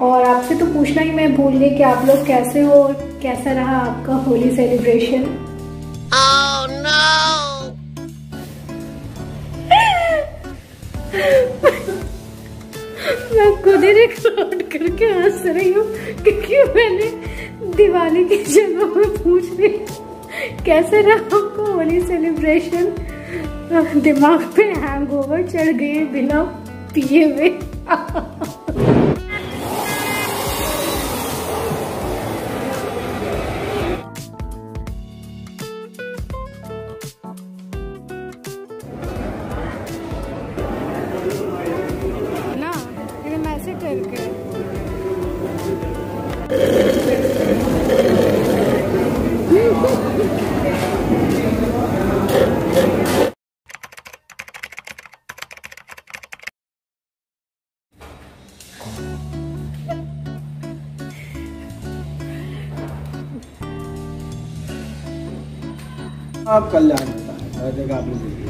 और आपसे तो पूछना ही मैं भूल गई कि आप लोग कैसे हो और कैसा रहा आपका होली सेलिब्रेशन oh, no! मैं खुद ही रिकॉर्ड करके हंस रही हूँ क्योंकि मैंने दिवाली की जगह में पूछ ली कैसे रहा आपका होली सेलिब्रेशन दिमाग पे हैंगओवर चढ़ गए बिना पिए हुए। आप कल्याण होता है। हर जगह आपने देखी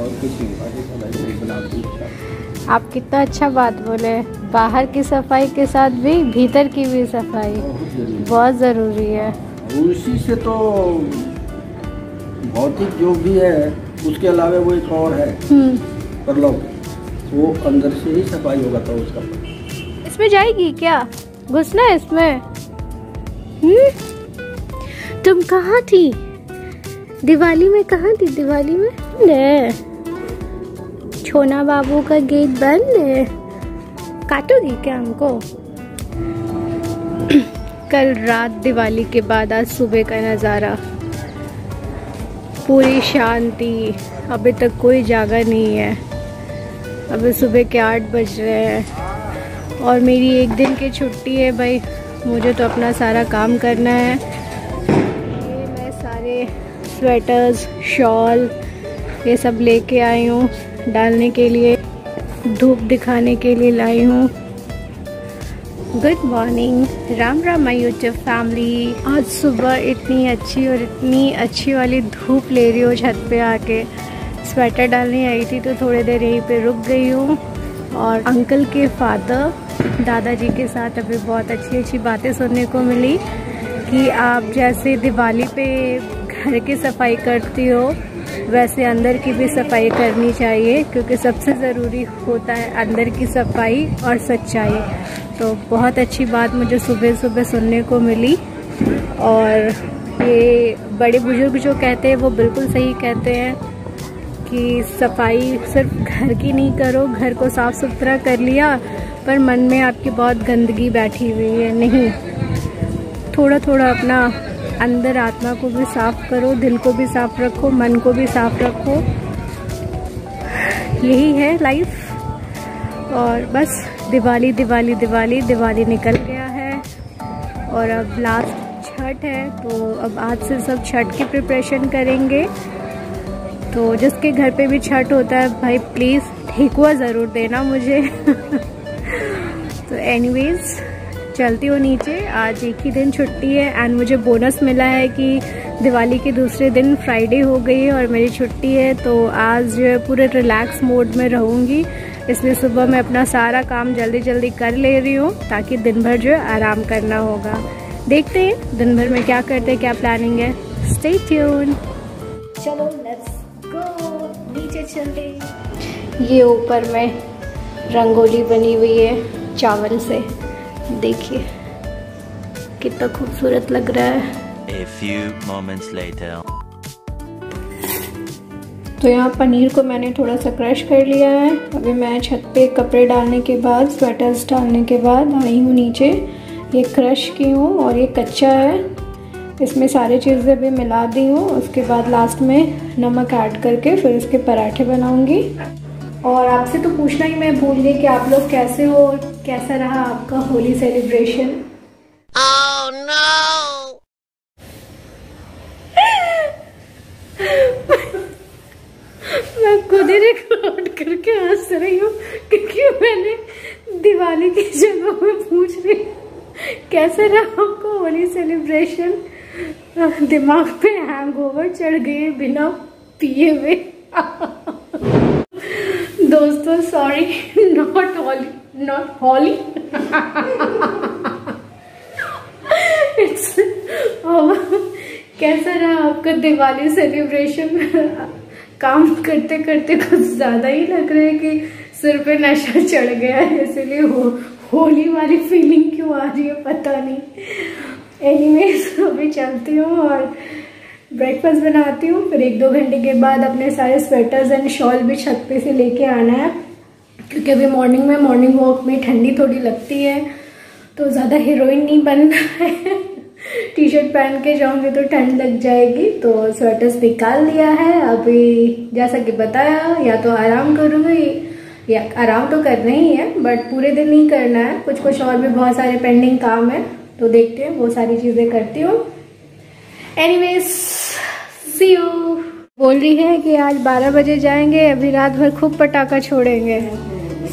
और कुछ नहीं बाकी सब ऐसे ही आप कितना अच्छा बात बोले। बाहर की सफ़ाई के साथ भी भीतर की भी सफ़ाई बहुत ज़रूरी है। है। उसी से तो भौतिक जो भी है उसके अलावा वो एक और है हम्म, परलौकिक वो अंदर से ही सफ़ाई होगा तो उसका इसमें जाएगी क्या? घुसना है इसमें। हम्म? तुम कहाँ थी? दिवाली में कहाँ थी दिवाली में? ले छोना बाबू का गेट बंद है काटोगी क्या हमको? कल रात दिवाली के बाद आज सुबह का नज़ारा। पूरी शांति। अभी तक कोई जागा नहीं है। अभी सुबह के आठ बज रहे हैं। और मेरी एक दिन की छुट्टी है भाई। मुझे तो अपना सारा काम करना है। मैं सारे स्वेटर्स शॉल ये सब लेके आई हूँ डालने के लिए, धूप दिखाने के लिए लाई हूँ। Good morning Ram Ram my YouTube family आज सुबह इतनी अच्छी और इतनी अच्छी वाली धूप ले रही हूँ छत पे आके। स्वेटर डालने आई थी तो थोड़ी देर यहीं पे रुक गई हूँ। और अंकल के फादर दादाजी के साथ अभी बहुत अच्छी अच्छी बातें सुनने को मिली कि आप जैसे दिवाली पे घर की सफ़ाई करती हो, वैसे अंदर की भी सफ़ाई करनी चाहिए, क्योंकि सबसे ज़रूरी होता है अंदर की सफ़ाई और सच्चाई। तो बहुत अच्छी बात मुझे सुबह सुबह सुनने को मिली। और ये बड़े बुज़ुर्ग जो कहते हैं, वो बिल्कुल सही कहते हैं कि सफ़ाई सिर्फ़ घर की नहीं करो, घर को साफ़ सुथरा कर लिया, पर मन में आपकी बहुत गंदगी बैठी हुई है। नहीं थोड़ा थोड़ा अपना अंदर आत्मा को भी साफ़ करो, दिल को भी साफ़ रखो, मन को भी साफ़ रखो। यही है लाइफ और बस, दिवाली दिवाली दिवाली दिवाली निकल गया है। और अब लास्ट छठ है तो अब आज से सब छठ की प्रिपरेशन करेंगे। तो जिसके घर पे भी छठ होता है, भाई प्लीज़ ठेकुआ ज़रूर देना मुझे। तो एनीवेज चलती हूँ नीचे। आज एक ही दिन छुट्टी है एंड मुझे बोनस मिला है कि दिवाली के दूसरे दिन फ्राइडे हो गई है और मेरी छुट्टी है तो आज जो है पूरे रिलैक्स मोड में रहूँगी। इसलिए सुबह मैं अपना सारा काम जल्दी जल्दी कर ले रही हूँ ताकि दिन भर जो है आराम करना होगा। देखते हैं दिन भर में क्या करते हैं, क्या प्लानिंग है। स्टे ट्यून चलो नीचे चलते ये ऊपर में रंगोली बनी हुई है चावल से। देखिए कितना खूबसूरत लग रहा है। A few moments later. तो यहाँ पनीर को मैंने थोड़ा सा क्रश कर लिया है। अभी मैं छत पे कपड़े डालने के बाद स्वेटर्स डालने के बाद आई हूँ नीचे। ये क्रश की हूँ और ये कच्चा है। इसमें सारी चीज़ें भी मिला दी हूँ। उसके बाद लास्ट में नमक ऐड करके फिर इसके पराठे बनाऊँगी। और आपसे तो पूछना ही मैं भूल गई कि आप लोग कैसे हो और कैसा रहा आपका होली सेलिब्रेशन Oh no! मैं खुद ही रिकॉर्ड करके हंस रही हूँ क्योंकि मैंने दिवाली की जगह में पूछ रही कैसे रहा आपका होली सेलिब्रेशन दिमाग पे हैंगओवर चढ़ गए बिना पिए हुए। दोस्तों sorry not Holi not Holi it's कैसा रहा आपका दिवाली सेलिब्रेशन काम करते करते कुछ ज़्यादा ही लग रहा है कि सिर पे नशा चढ़ गया है, इसीलिए हो, होली वाली फीलिंग क्यों आ रही है पता नहीं। एनीवेज अभी चलती हूँ और ब्रेकफास्ट बनाती हूँ, फिर एक दो घंटे के बाद अपने सारे स्वेटर्स एंड शॉल भी छत पे से लेके आना है। क्योंकि अभी मॉर्निंग में मॉर्निंग वॉक में ठंडी थोड़ी लगती है तो ज़्यादा हीरोइन नहीं बनना है। टी शर्ट पहन के जाऊँगी तो ठंड लग जाएगी तो स्वेटर्स निकाल लिया है। अभी जैसा कि बताया, या तो आराम करूँगी, या आराम तो करना ही है बट पूरे दिन नहीं करना है। कुछ कुछ और भी बहुत सारे पेंडिंग काम है तो देखते हैं, वो सारी चीज़ें करती हूँ। Anyways see you. बोल रही है कि आज 12 बजे जाएँगे, अभी रात भर खूब पटाखा छोड़ेंगे।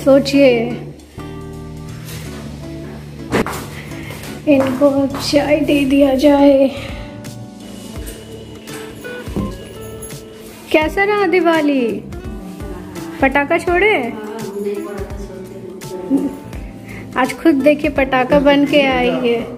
सोचिए। इनको अब चाय दे दिया जाए। कैसा रहा दिवाली? पटाखा छोड़े? आज खुद देखिए पटाखा बन के आई है।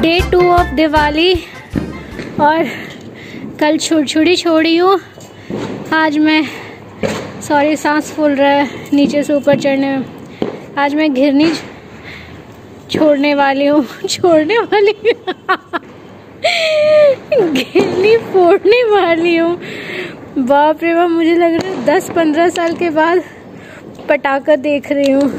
डे टू ऑफ़ दिवाली और कल छुड़छुड़ी छोड़ी हूँ। आज मैं सॉरी सांस फूल रहा है, नीचे से ऊपर चढ़ने में। आज मैं घिरनी छोड़ने वाली हूँ, छोड़ने वाली गिल्ली फोड़ने वाली हूँ। बाप रे बाप, मुझे लग रहा है दस पंद्रह साल के बाद पटाखा देख रही हूँ।